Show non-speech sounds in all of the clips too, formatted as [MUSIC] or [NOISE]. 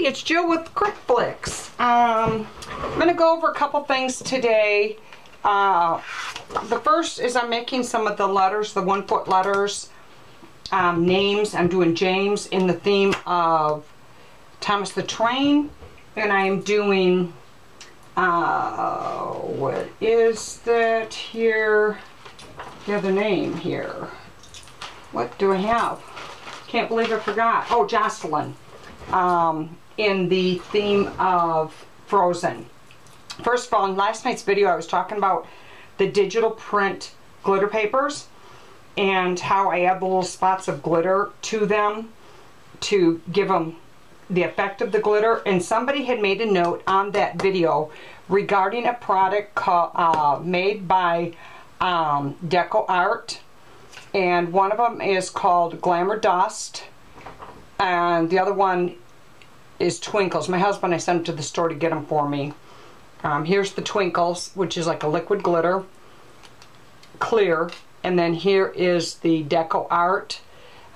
everybody, it's Jill with Cricflix. Um, I'm going to go over a couple things today. Uh, the first is I'm making some of the letters, the one foot letters, um, names. I'm doing James in the theme of Thomas the Train. And I'm doing, uh, what is that here? The other name here. What do I have? Can't believe I forgot. Oh, Jocelyn um, in the theme of Frozen. First of all, in last night's video I was talking about the digital print glitter papers and how I add the little spots of glitter to them to give them the effect of the glitter. And somebody had made a note on that video regarding a product called, uh, made by um, Deco Art. And one of them is called Glamour Dust. And the other one is Twinkles. My husband, I sent him to the store to get them for me. Um, here's the Twinkles, which is like a liquid glitter, clear. And then here is the Deco Art.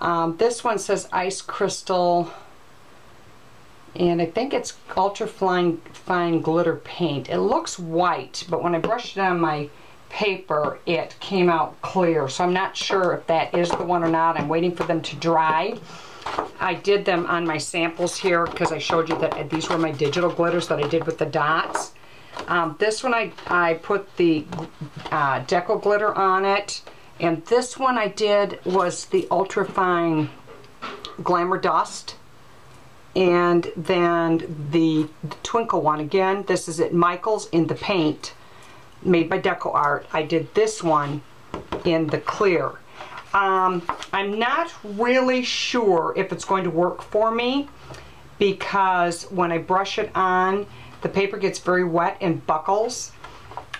Um, this one says Ice Crystal, and I think it's Ultra Fine, fine Glitter Paint. It looks white, but when I brushed it on my paper, it came out clear. So I'm not sure if that is the one or not. I'm waiting for them to dry. I did them on my samples here because I showed you that these were my digital glitters that I did with the dots. Um, this one I, I put the uh, Deco glitter on it. And this one I did was the Ultra Fine Glamour Dust. And then the, the Twinkle one, again, this is at Michael's in the paint, made by Deco Art. I did this one in the clear. Um, I'm not really sure if it's going to work for me because when I brush it on, the paper gets very wet and buckles.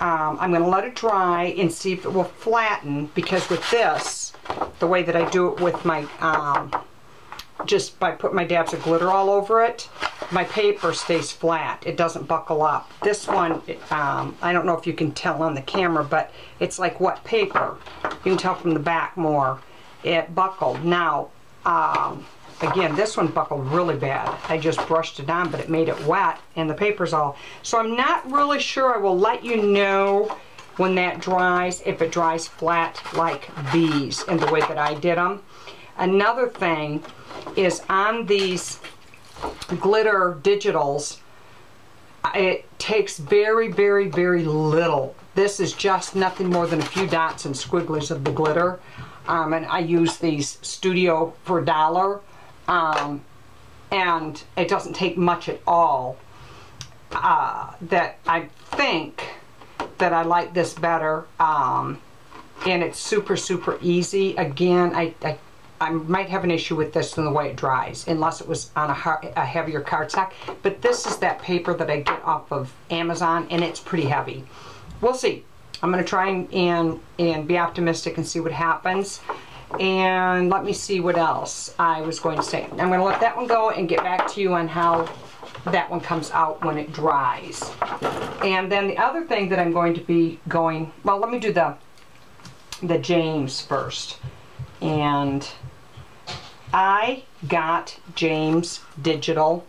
Um, I'm going to let it dry and see if it will flatten because with this, the way that I do it with my, um, just by putting my dabs of glitter all over it, my paper stays flat. It doesn't buckle up. This one, um, I don't know if you can tell on the camera, but it's like wet paper. You can tell from the back more. It buckled. Now, um, again, this one buckled really bad. I just brushed it on, but it made it wet, and the paper's all. So I'm not really sure. I will let you know when that dries, if it dries flat like these, in the way that I did them. Another thing is on these glitter digitals, it takes very, very, very little. This is just nothing more than a few dots and squigglies of the glitter. Um, and I use these Studio for a dollar. Um, and it doesn't take much at all. Uh, that I think that I like this better. Um, and it's super, super easy. Again, I, I I might have an issue with this in the way it dries, unless it was on a, a heavier cardstock. But this is that paper that I get off of Amazon, and it's pretty heavy. We'll see. I'm going to try and, and, and be optimistic and see what happens. And let me see what else I was going to say. I'm going to let that one go and get back to you on how that one comes out when it dries. And then the other thing that I'm going to be going, well, let me do the, the James first. And I got James Digital,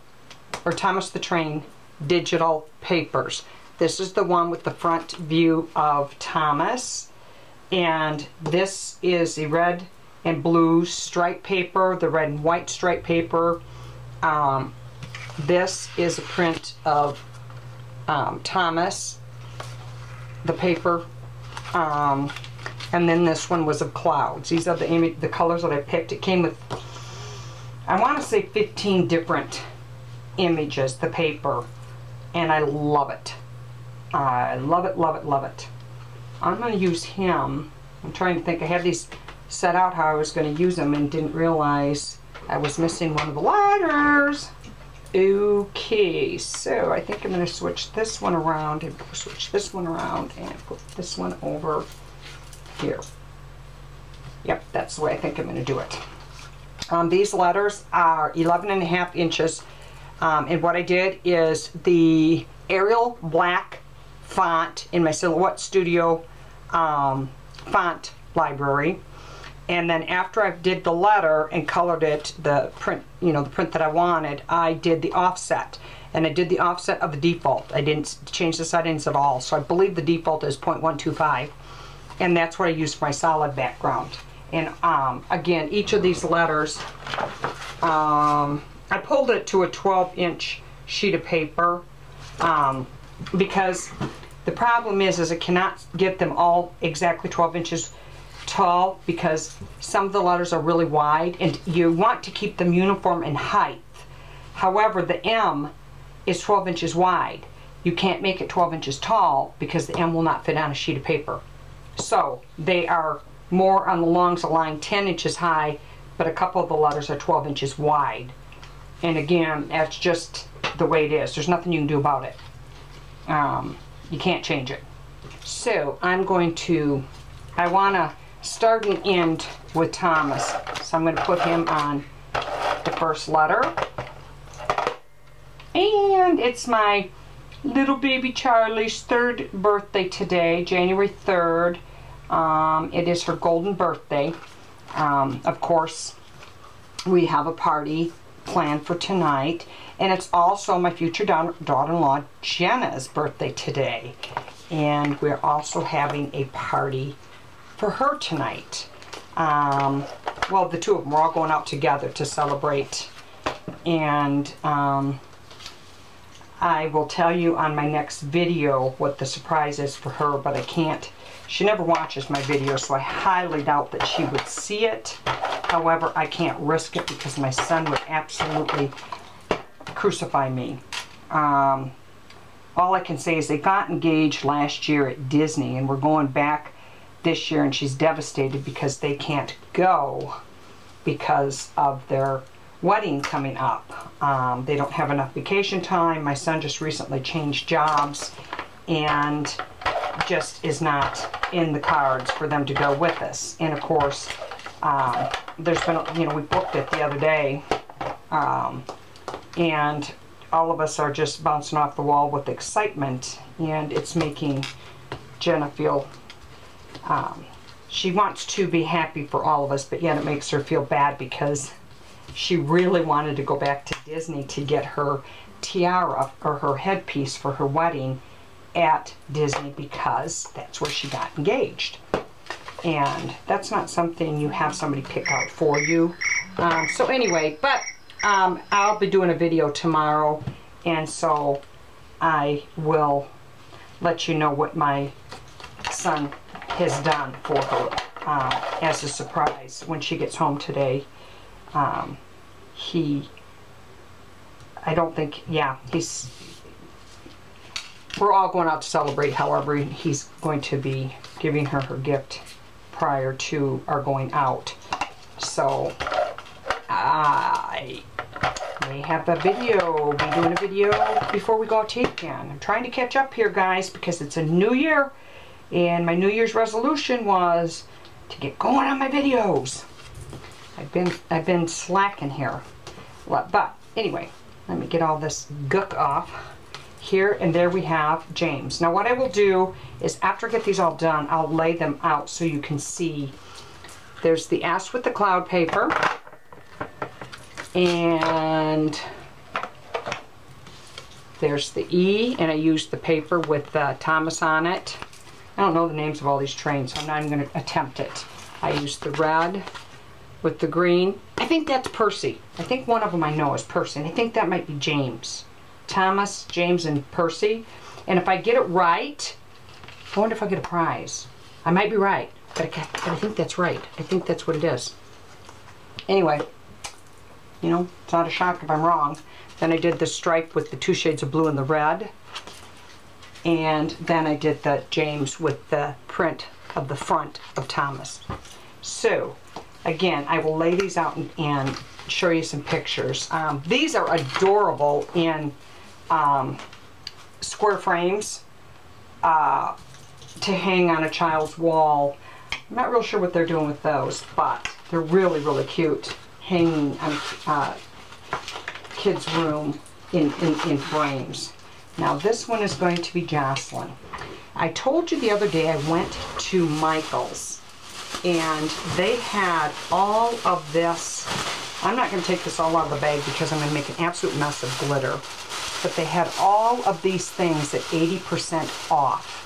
or Thomas the Train Digital Papers. This is the one with the front view of Thomas. And this is the red and blue stripe paper, the red and white stripe paper. Um, this is a print of um, Thomas, the paper. Um, and then this one was of clouds. These are the, the colors that I picked. It came with, I want to say 15 different images, the paper. And I love it. I love it, love it, love it. I'm going to use him. I'm trying to think. I had these set out how I was going to use them and didn't realize I was missing one of the letters. Okay, so I think I'm going to switch this one around and switch this one around and put this one over here. Yep, that's the way I think I'm going to do it. Um, these letters are 11 and a half inches. Um, and what I did is the Arial black font in my Silhouette Studio um, font library. and then after I did the letter and colored it, the print, you know, the print that I wanted, I did the offset. And I did the offset of the default. I didn't change the settings at all. So I believe the default is 0.125. And that's what I used for my solid background. And um, again, each of these letters, um, I pulled it to a 12 inch sheet of paper um, because the problem is, is I cannot get them all exactly 12 inches tall because some of the letters are really wide and you want to keep them uniform in height. However, the M is 12 inches wide. You can't make it 12 inches tall because the M will not fit on a sheet of paper. So they are more on the longs line 10 inches high, but a couple of the letters are 12 inches wide. And again, that's just the way it is. There's nothing you can do about it. Um, you can't change it. So I'm going to, I want to start and end with Thomas. So I'm going to put him on the first letter. And it's my little baby Charlie's third birthday today, January 3rd. Um, it is her golden birthday. Um, of course, we have a party planned for tonight. And it's also my future daughter-in-law Jenna's birthday today. And we're also having a party for her tonight. Um, well, the two of them, we're all going out together to celebrate. And um, I will tell you on my next video what the surprise is for her, but I can't. She never watches my videos, so I highly doubt that she would see it. However, I can't risk it because my son would absolutely crucify me. Um, all I can say is they got engaged last year at Disney and we're going back this year and she's devastated because they can't go because of their wedding coming up. Um, they don't have enough vacation time. My son just recently changed jobs and just is not in the cards for them to go with us. And of course, um, there's been, you know, we booked it the other day. Um, and all of us are just bouncing off the wall with excitement and it's making Jenna feel um, she wants to be happy for all of us but yet it makes her feel bad because she really wanted to go back to Disney to get her tiara or her headpiece for her wedding at Disney because that's where she got engaged. And that's not something you have somebody pick out for you. Um, so anyway but um, I'll be doing a video tomorrow. And so I will let you know what my son has done for her uh, as a surprise when she gets home today. Um, he, I don't think, yeah, he's, we're all going out to celebrate, however, he's going to be giving her her gift prior to our going out. So, I may have a video, be doing a video before we go out to again. I'm trying to catch up here, guys, because it's a new year, and my New Year's resolution was to get going on my videos. I've been I've been slacking here, but anyway, let me get all this gook off. Here and there we have James. Now what I will do is after I get these all done, I'll lay them out so you can see. There's the S with the cloud paper. And there's the E and I used the paper with uh, Thomas on it. I don't know the names of all these trains so I'm not even going to attempt it. I used the red with the green. I think that's Percy. I think one of them I know is Percy and I think that might be James Thomas James and Percy and if I get it right I wonder if I get a prize I might be right but I, but I think that's right I think that's what it is anyway you know, it's not a shock if I'm wrong. Then I did the stripe with the two shades of blue and the red. And then I did the James with the print of the front of Thomas. So, again, I will lay these out and, and show you some pictures. Um, these are adorable in um, square frames uh, to hang on a child's wall. I'm not real sure what they're doing with those, but they're really, really cute hanging on uh, kids' room in, in, in frames. Now this one is going to be Jocelyn. I told you the other day I went to Michael's and they had all of this. I'm not going to take this all out of the bag because I'm going to make an absolute mess of glitter. But they had all of these things at 80% off.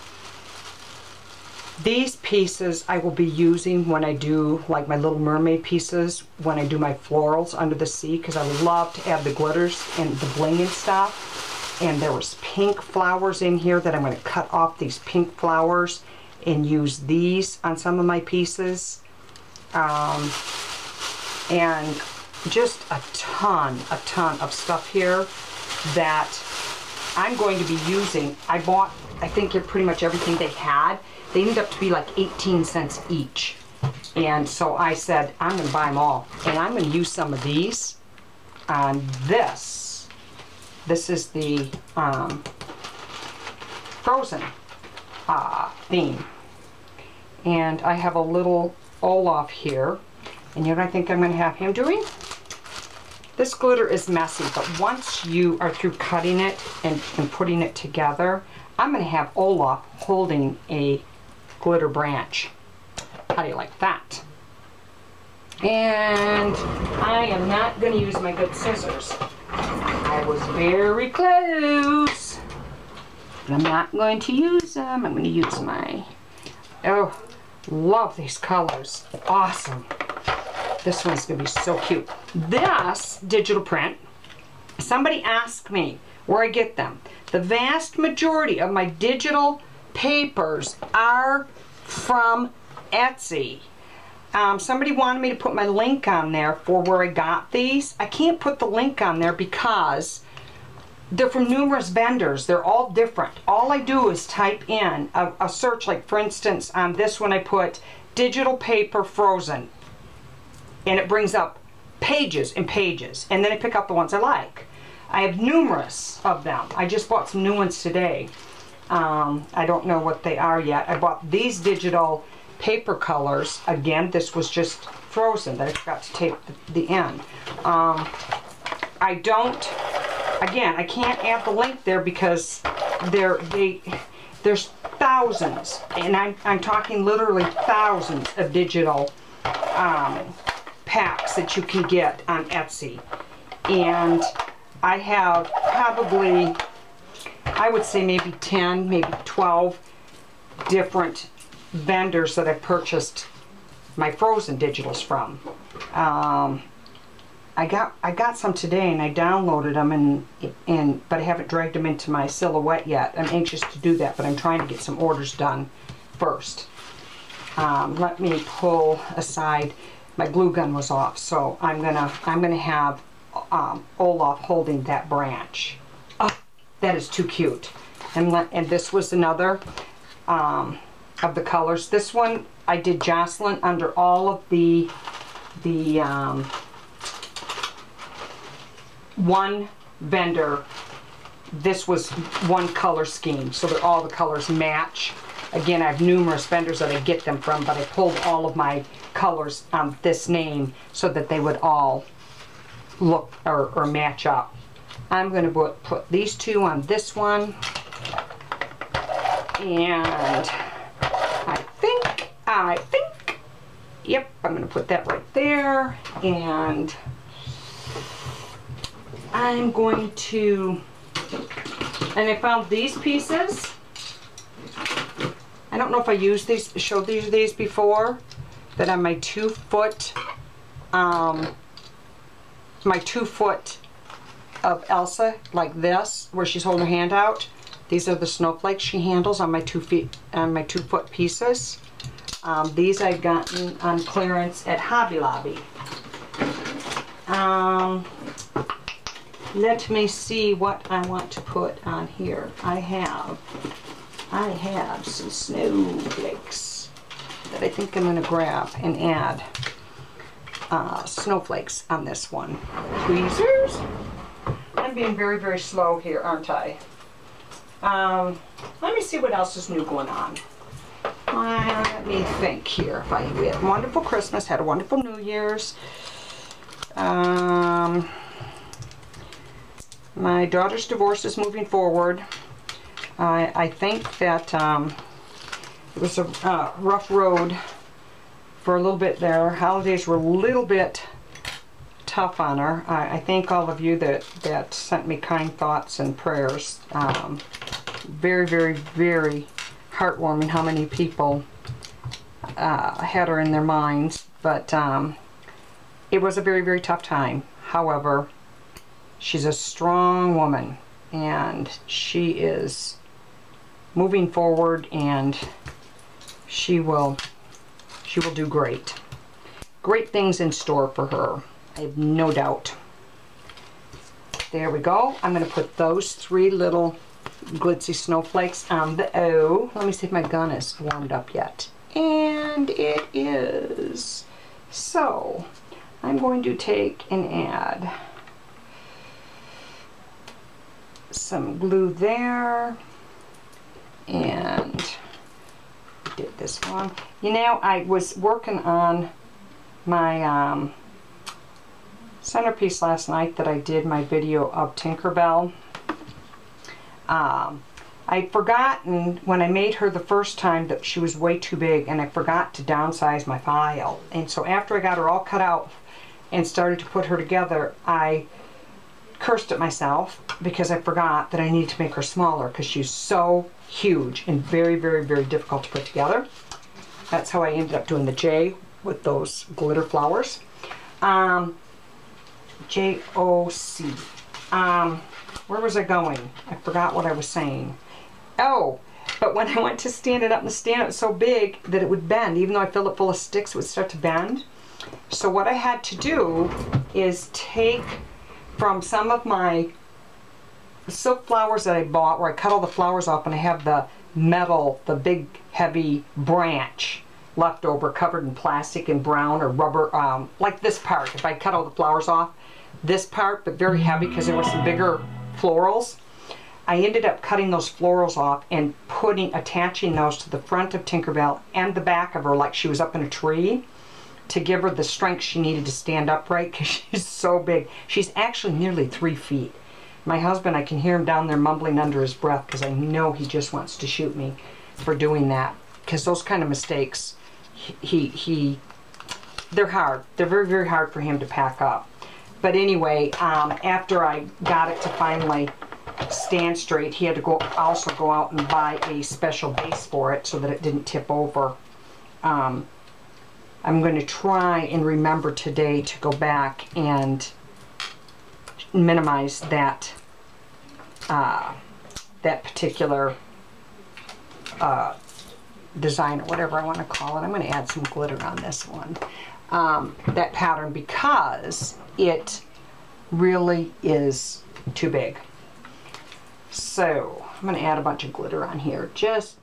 These pieces I will be using when I do like my Little Mermaid pieces, when I do my florals under the sea, because I love to add the glitters and the bling and stuff. And there was pink flowers in here that I'm going to cut off these pink flowers and use these on some of my pieces. Um, and just a ton, a ton of stuff here that I'm going to be using. I bought, I think, pretty much everything they had. They ended up to be like 18 cents each. And so I said, I'm going to buy them all. And I'm going to use some of these on this. This is the um, Frozen uh, theme. And I have a little Olaf here. And you know what I think I'm going to have him doing? This glitter is messy, but once you are through cutting it and, and putting it together, I'm going to have Olaf holding a glitter branch. How do you like that? And I am not going to use my good scissors. I was very close. But I'm not going to use them. I'm going to use my... Oh, love these colors. Awesome. This one's gonna be so cute. This digital print, somebody asked me where I get them. The vast majority of my digital papers are from Etsy. Um, somebody wanted me to put my link on there for where I got these. I can't put the link on there because they're from numerous vendors. They're all different. All I do is type in a, a search, like for instance, on this one I put digital paper frozen and it brings up pages and pages and then I pick up the ones I like. I have numerous of them. I just bought some new ones today. Um, I don't know what they are yet. I bought these digital paper colors. Again, this was just frozen that I forgot to tape the, the end. Um, I don't, again, I can't add the link there because they're, they, there's thousands, and I'm, I'm talking literally thousands of digital um, packs that you can get on Etsy. And I have probably, I would say maybe 10, maybe 12 different vendors that I've purchased my frozen digitals from. Um, I got I got some today and I downloaded them and and but I haven't dragged them into my silhouette yet. I'm anxious to do that, but I'm trying to get some orders done first. Um, let me pull aside my glue gun was off, so I'm gonna I'm gonna have um, Olaf holding that branch. Oh, that is too cute. And let, and this was another um, of the colors. This one I did Jocelyn under all of the the um, one vendor. This was one color scheme, so that all the colors match. Again, I have numerous vendors that I get them from, but I pulled all of my colors on this name so that they would all look or, or match up. I'm going to put, put these two on this one. And I think, I think, yep, I'm going to put that right there. And I'm going to, and I found these pieces I don't know if I used these, showed these these before, that on my two foot, um, my two foot of Elsa, like this, where she's holding her hand out. These are the snowflakes she handles on my two feet, on my two foot pieces. Um, these I've gotten on clearance at Hobby Lobby. Um, let me see what I want to put on here. I have I have some snowflakes that I think I'm going to grab and add uh, snowflakes on this one. Tweezers. I'm being very, very slow here, aren't I? Um, let me see what else is new going on. Uh, let me think here. If I we had a wonderful Christmas, had a wonderful New Year's. Um, my daughter's divorce is moving forward. I, I think that um, it was a uh, rough road for a little bit there. Holidays were a little bit tough on her. I, I thank all of you that, that sent me kind thoughts and prayers. Um, very, very, very heartwarming how many people uh, had her in their minds. But um, it was a very, very tough time. However, she's a strong woman and she is moving forward and she will she will do great. Great things in store for her. I have no doubt. There we go. I'm going to put those three little glitzy snowflakes on the O. Let me see if my gun is warmed up yet. And it is. So, I'm going to take and add some glue there and did this one. You know, I was working on my um, centerpiece last night that I did my video of Tinkerbell. Um, I'd forgotten when I made her the first time that she was way too big and I forgot to downsize my file. And so after I got her all cut out and started to put her together, I cursed at myself because I forgot that I needed to make her smaller because she's so huge and very, very, very difficult to put together. That's how I ended up doing the J with those glitter flowers. Um, J-O-C. Um, where was I going? I forgot what I was saying. Oh, but when I went to stand it up the stand it was so big that it would bend. Even though I filled it full of sticks, it would start to bend. So what I had to do is take from some of my silk flowers that I bought where I cut all the flowers off and I have the metal, the big heavy branch left over covered in plastic and brown or rubber, um, like this part. If I cut all the flowers off, this part, but very heavy because there were some bigger florals. I ended up cutting those florals off and putting, attaching those to the front of Tinkerbell and the back of her like she was up in a tree to give her the strength she needed to stand upright because [LAUGHS] she's so big. She's actually nearly three feet. My husband, I can hear him down there mumbling under his breath because I know he just wants to shoot me for doing that. Because those kind of mistakes, he, he, they're hard. They're very, very hard for him to pack up. But anyway, um, after I got it to finally stand straight, he had to go also go out and buy a special base for it so that it didn't tip over. Um, I'm going to try and remember today to go back and minimize that uh, that particular uh, design or whatever I want to call it. I'm going to add some glitter on this one. Um, that pattern because it really is too big. So I'm going to add a bunch of glitter on here just